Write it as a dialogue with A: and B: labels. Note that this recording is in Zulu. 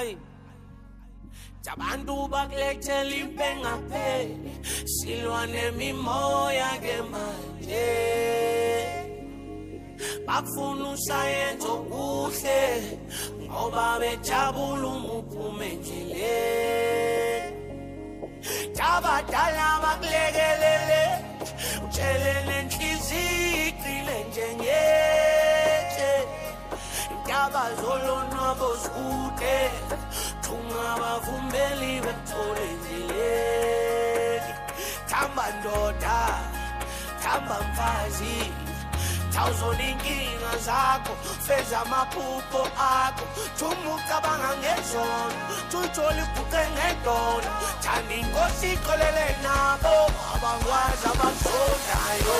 A: hayi Jabantu bakulethela impengapheli silwa nemimoya ke manje. Bafuna usayenze okuhle ngoba bejabula uma uphume endleleni. Jabadala bakulekelele utshele nenhliziyo iqile njengetshe intaba zolonwabo zikude mfazi thawuzoninkinga zakho feza amaphupho akho. Thuma ucabanga ngezono thuthola iguqe ngedona thanda inkosi ixolele nabo abakwazi abakuzonayo